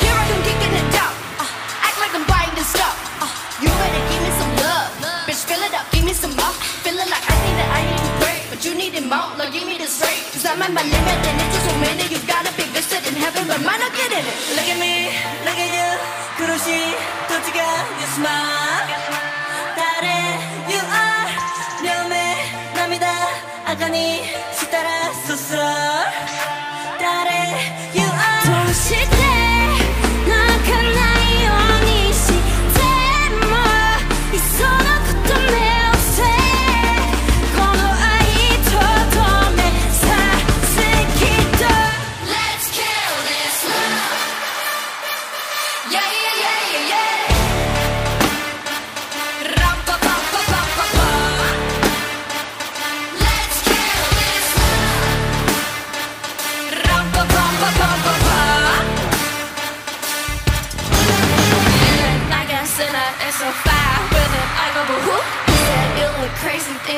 Here I come kicking it up, uh, act like I'm buying stuff. Uh, you better give me some love. Bitch fill it up give me some more. Feeling like I need it I need But you need it more. Give me the I'm at my limit and so many. You gotta be but not getting it. Look at me look at you 그릇이 지간 your smile